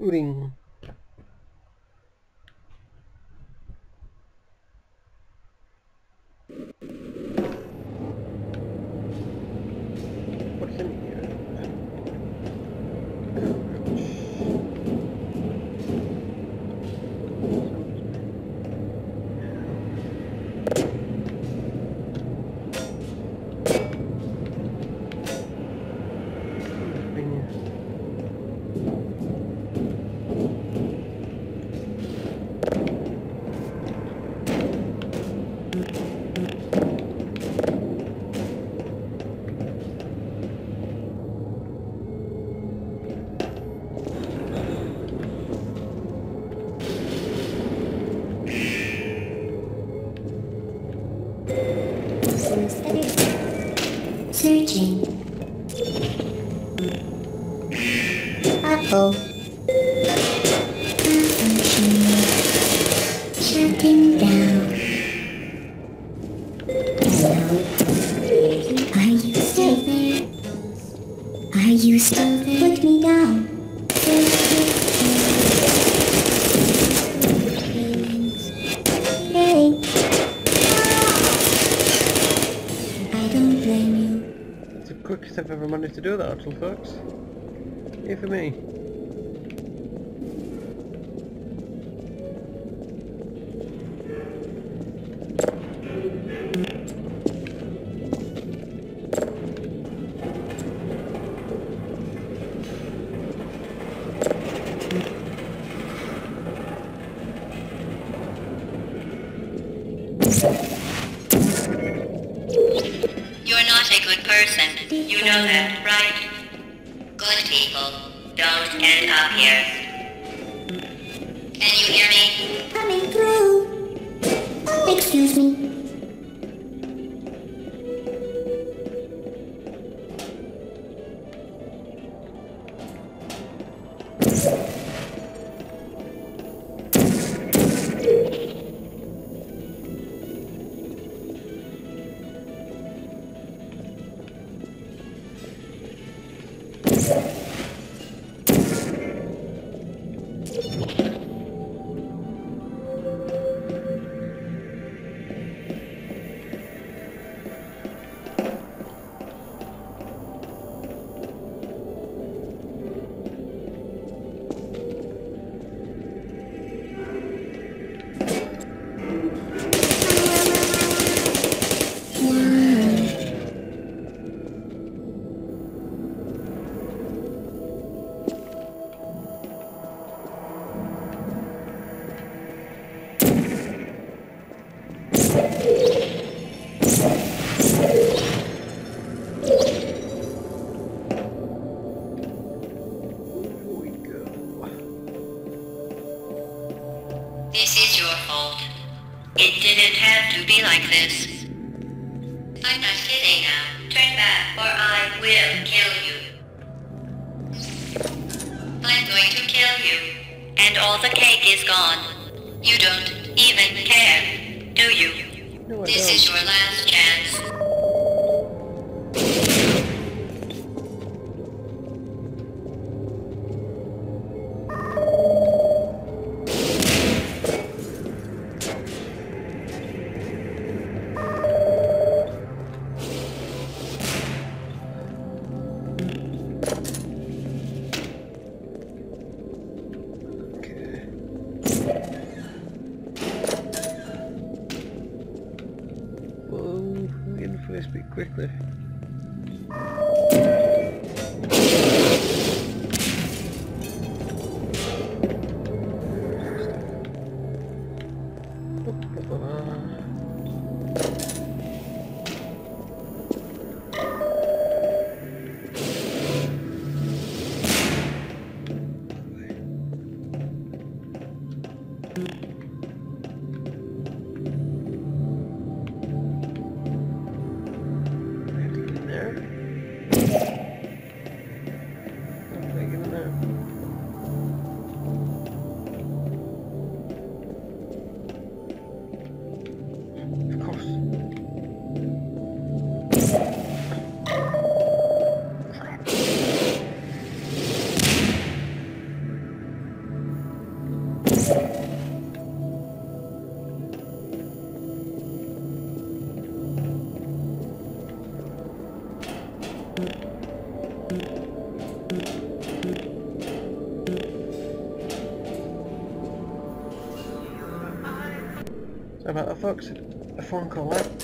Uring. apple. here for me. don't end up here. Can you hear me? Coming through. Excuse me. You don't even care, do you? No, this don't. is your last chance. This bit quickly. Sorry about that folks, a phone call out.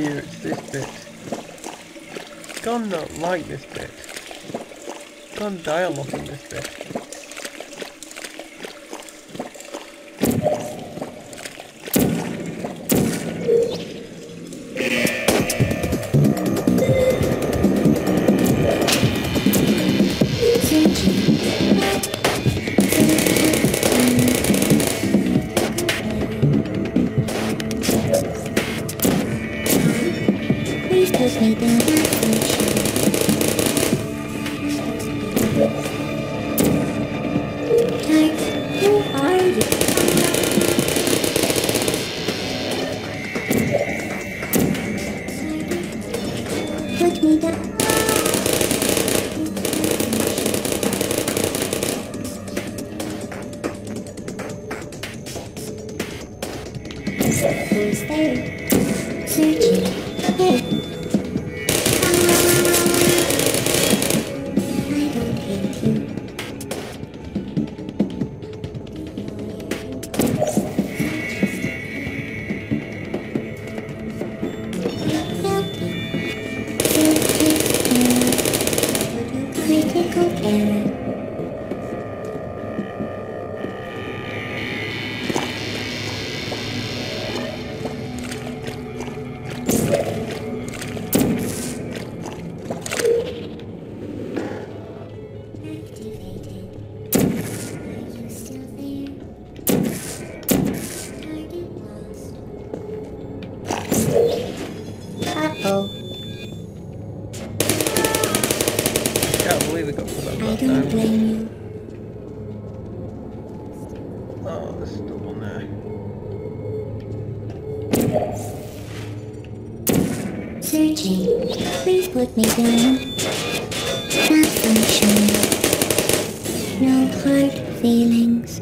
Dear, it's this bit. Gon not like this bit. Gone dialogue in this bit. musical error. blame you. Oh, this is the one there. Searching. Please put me down. No hard feelings.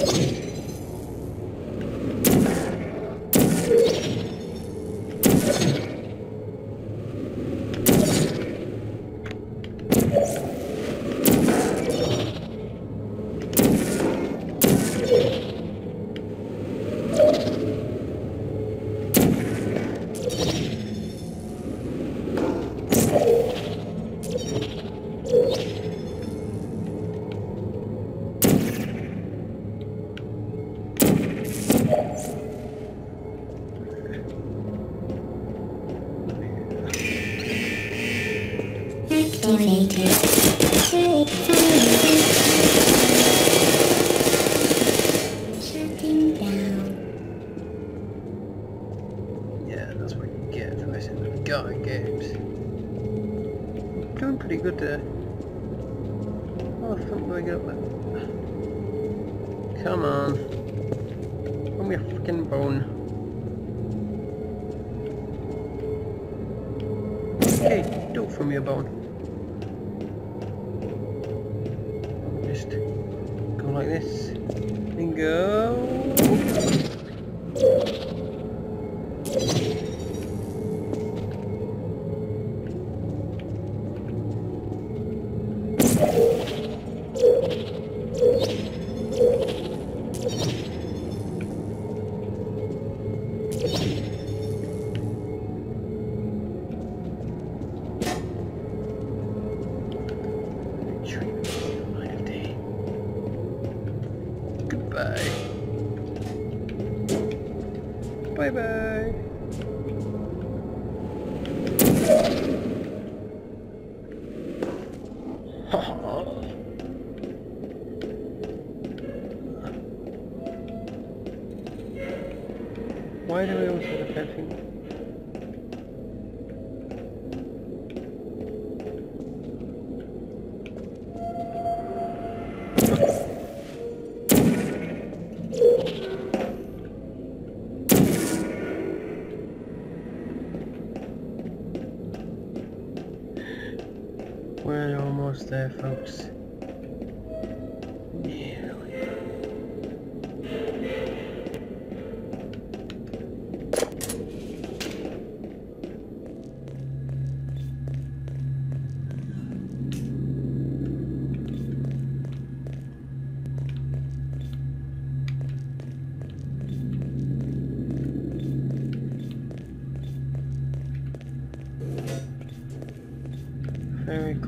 You're dead. Yeah, that's what you get for messing with guy games. Doing pretty good there. Fuck I there? Come on. Give me a fucking bone. Okay, do it for me a bone. This. We're almost there, folks.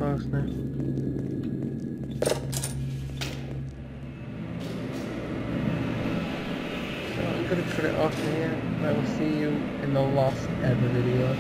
Close now. So I'm gonna cut it off here. I will see you in the last ever video.